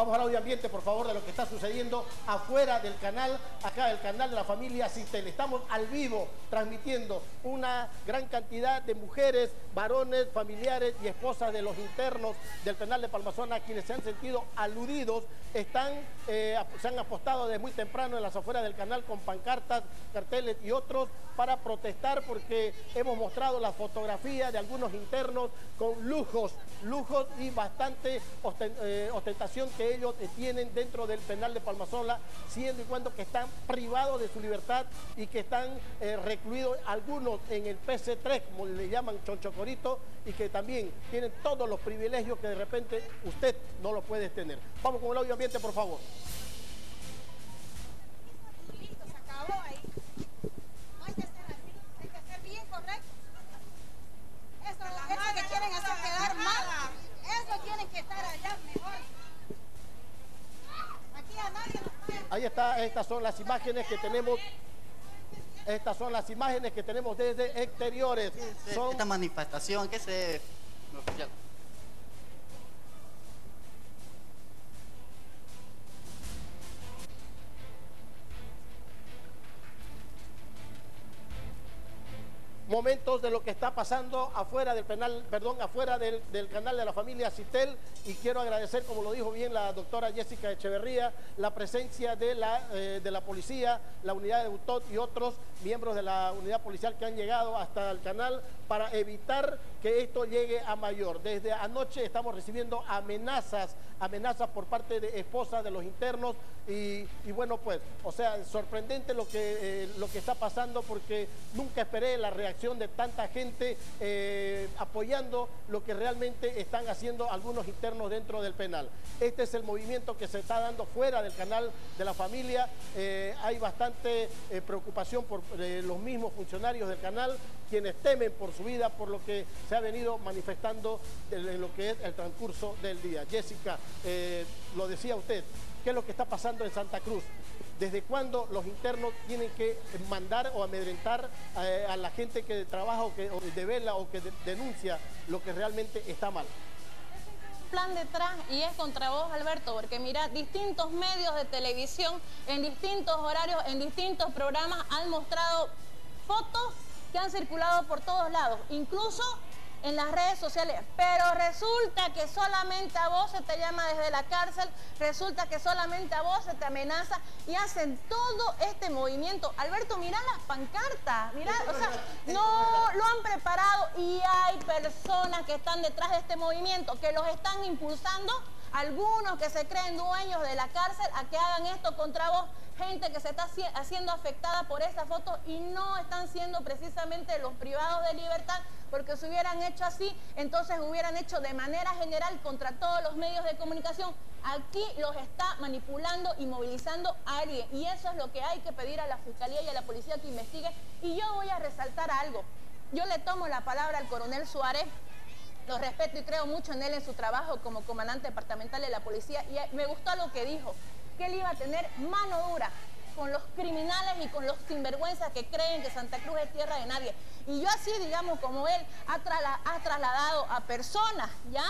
Vamos al audio ambiente, por favor, de lo que está sucediendo afuera del canal, acá el canal de la familia Citel. Estamos al vivo transmitiendo una gran cantidad de mujeres, varones, familiares y esposas de los internos del penal de Palmazona, quienes se han sentido aludidos, están, eh, se han apostado desde muy temprano en las afueras del canal con pancartas, carteles y otros para protestar porque hemos mostrado la fotografía de algunos internos con lujos, lujos y bastante eh, ostentación que ellos tienen dentro del penal de Palmasola, siendo y cuando que están privados de su libertad y que están eh, recluidos algunos en el PC3, como le llaman Chonchocorito, y que también tienen todos los privilegios que de repente usted no los puede tener. Vamos con el audio ambiente, por favor. Ahí está, estas son las imágenes que tenemos. Estas son las imágenes que tenemos desde exteriores. Esta manifestación, ¿qué se... momentos de lo que está pasando afuera del penal, perdón, afuera del, canal de la familia Citel y quiero agradecer, como lo dijo bien la doctora Jessica Echeverría, la presencia de la, eh, de la policía, la unidad de UTOT y otros miembros de la unidad policial que han llegado hasta el canal para evitar que esto llegue a mayor. Desde anoche estamos recibiendo amenazas, amenazas por parte de esposas de los internos y, bueno, pues, o sea, sorprendente lo que, eh, lo que está pasando porque nunca esperé la reacción de tanta gente eh, apoyando lo que realmente están haciendo algunos internos dentro del penal. Este es el movimiento que se está dando fuera del canal de la familia. Eh, hay bastante preocupación por los mismos funcionarios del canal, quienes temen por su vida, por lo que se ha venido manifestando en lo que es el transcurso del día. Jessica, eh, lo decía usted, ¿qué es lo que está pasando en Santa Cruz? ¿Desde cuándo los internos tienen que mandar o amedrentar eh, a la gente que trabaja o que devela o que denuncia lo que realmente está mal? plan detrás y es contra vos, Alberto, porque mira, distintos medios de televisión en distintos horarios, en distintos programas han mostrado fotos que han circulado por todos lados, incluso en las redes sociales, pero resulta que solamente a vos se te llama desde la cárcel, resulta que solamente a vos se te amenaza y hacen todo este movimiento. Alberto, mira las pancartas, mira, o sea, no lo han preparado y hay personas que están detrás de este movimiento, que los están impulsando, algunos que se creen dueños de la cárcel a que hagan esto contra vos gente que se está haciendo afectada por esa foto y no están siendo precisamente los privados de libertad, porque si hubieran hecho así, entonces hubieran hecho de manera general contra todos los medios de comunicación. Aquí los está manipulando y movilizando a alguien y eso es lo que hay que pedir a la Fiscalía y a la Policía que investigue. Y yo voy a resaltar algo. Yo le tomo la palabra al coronel Suárez, lo respeto y creo mucho en él en su trabajo como comandante departamental de la policía y me gustó lo que dijo que él iba a tener mano dura con los criminales y con los sinvergüenzas que creen que Santa Cruz es tierra de nadie. Y yo así, digamos, como él ha, trasladado a personas, ¿ya?,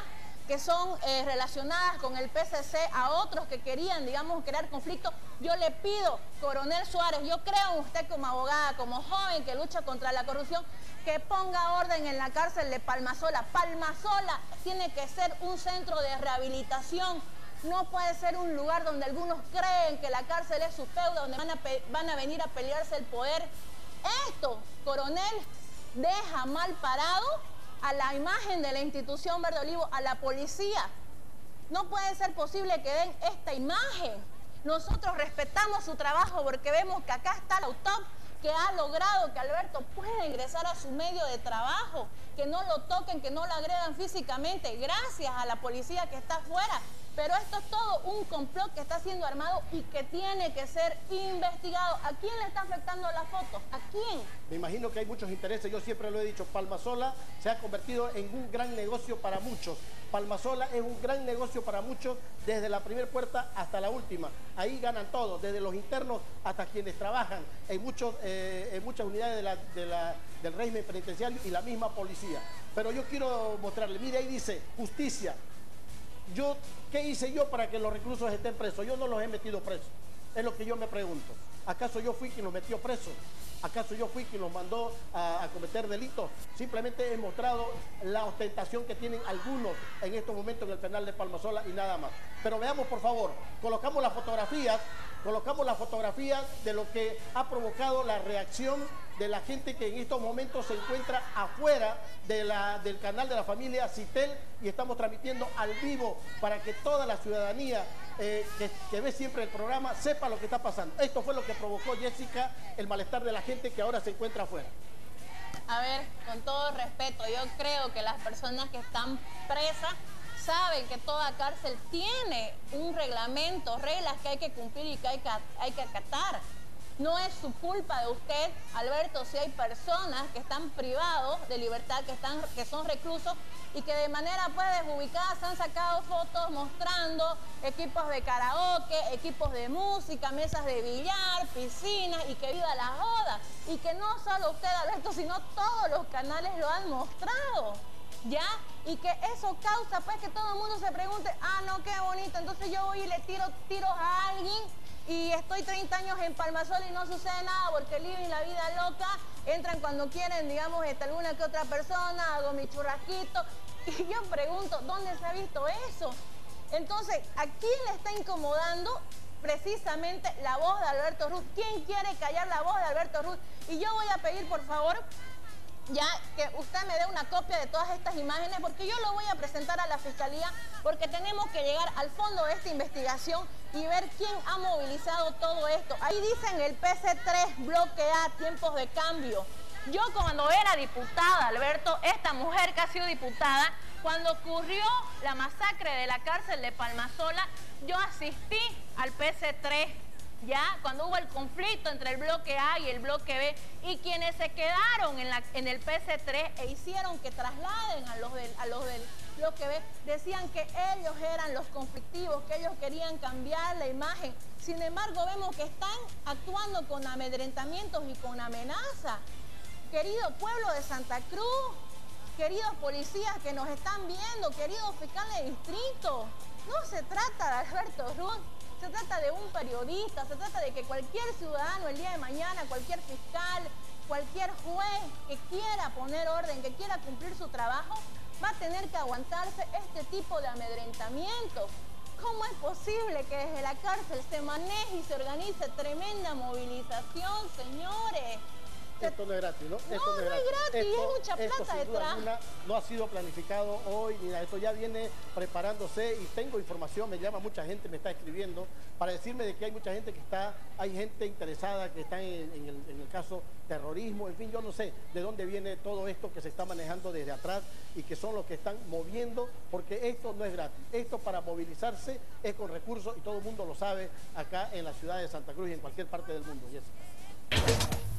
que son eh, relacionadas con el PCC, a otros que querían, digamos, crear conflicto, yo le pido, coronel Suárez, yo creo en usted como abogada, como joven que lucha contra la corrupción, que ponga orden en la cárcel de Palmasola. Palmasola tiene que ser un centro de rehabilitación no puede ser un lugar donde algunos creen que la cárcel es su feudo, donde van a, venir a pelearse el poder. Esto, coronel, deja mal parado a la imagen de la institución Verde Olivo, a la policía. No puede ser posible que den esta imagen. Nosotros respetamos su trabajo porque vemos que acá está el autor que ha logrado que Alberto pueda ingresar a su medio de trabajo, que no lo toquen, que no lo agredan físicamente, gracias a la policía que está afuera, pero esto es todo un complot que está siendo armado y que tiene que ser investigado. ¿A quién le está afectando la foto? ¿A quién? Me imagino que hay muchos intereses. Yo siempre lo he dicho, Palmasola se ha convertido en un gran negocio para muchos. Palmasola es un gran negocio para muchos desde la primera puerta hasta la última. Ahí ganan todos, desde los internos hasta quienes trabajan en, muchos, eh, en muchas unidades del régimen penitenciario y la misma policía. Pero yo quiero mostrarle, mire ahí dice justicia, yo, ¿qué hice yo para que los reclusos estén presos? Yo no los he metido presos. Es lo que yo me pregunto. ¿Acaso yo fui quien los metió presos? ¿Acaso yo fui quien los mandó a, cometer delitos? Simplemente he mostrado la ostentación que tienen algunos en estos momentos en el penal de Palmasola y nada más. Pero veamos, por favor, colocamos las fotografías, colocamos las fotografías de lo que ha provocado la reacción de la gente que en estos momentos se encuentra afuera de la, del canal de la familia Citel y estamos transmitiendo al vivo para que toda la ciudadanía eh, que, ve siempre el programa sepa lo que está pasando. Esto fue lo que provocó Jessica el malestar de la gente que ahora se encuentra afuera. A ver, con todo respeto, yo creo que las personas que están presas saben que toda cárcel tiene un reglamento, reglas que hay que cumplir y que hay que, hay que acatar. No es su culpa de usted, Alberto, si hay personas que están privados de libertad, que, están, que son reclusos y que de manera pues desubicada se han sacado fotos mostrando equipos de karaoke, equipos de música, mesas de billar, piscinas y que viva la joda. Y que no solo usted, Alberto, sino todos los canales lo han mostrado. ¿Ya? Y que eso causa pues que todo el mundo se pregunte, ah, no, qué bonito, entonces yo voy y le tiro tiros a alguien y estoy 30 años en Palmasol y no sucede nada porque y la vida loca, entran cuando quieren, digamos, esta, alguna que otra persona, hago mi churrasquito. Y yo pregunto, ¿dónde se ha visto eso? Entonces, ¿a quién le está incomodando precisamente la voz de Alberto Ruth? ¿Quién quiere callar la voz de Alberto Ruth? Y yo voy a pedir, por favor, ya que usted me dé una copia de todas estas imágenes porque yo lo voy a presentar a la fiscalía porque tenemos que llegar al fondo de esta investigación y ver quién ha movilizado todo esto. Ahí dicen el PC3, bloque A, tiempos de cambio. Yo cuando era diputada, Alberto, esta mujer que ha sido diputada, cuando ocurrió la masacre de la cárcel de Palmasola, yo asistí al PC3 ya cuando hubo el conflicto entre el bloque A y el bloque B y quienes se quedaron en, la, en el PC3 e hicieron que trasladen a los, del, a los del bloque B, decían que ellos eran los conflictivos, que ellos querían cambiar la imagen. Sin embargo, vemos que están actuando con amedrentamientos y con amenaza. Querido pueblo de Santa Cruz, queridos policías que nos están viendo, queridos fiscales de distrito, no se trata de Alberto Ruth, se trata de un periodista, se trata de que cualquier ciudadano el día de mañana, cualquier fiscal, cualquier juez que quiera poner orden, que quiera cumplir su trabajo, va a tener que aguantarse este tipo de amedrentamiento. ¿Cómo es posible que desde la cárcel se maneje y se organice tremenda movilización, señores? Esto no es gratis, ¿no? no, no es gratis, es mucha plata detrás. no ha sido planificado hoy, ni nada. Esto ya viene preparándose y tengo información, me llama mucha gente, me está escribiendo, para decirme de que hay mucha gente que está, hay gente interesada que está en, el, en el caso terrorismo, en fin, yo no sé de dónde viene todo esto que se está manejando desde atrás y que son los que están moviendo, porque esto no es gratis. Esto para movilizarse es con recursos y todo el mundo lo sabe acá en la ciudad de Santa Cruz y en cualquier parte del mundo. Jessica.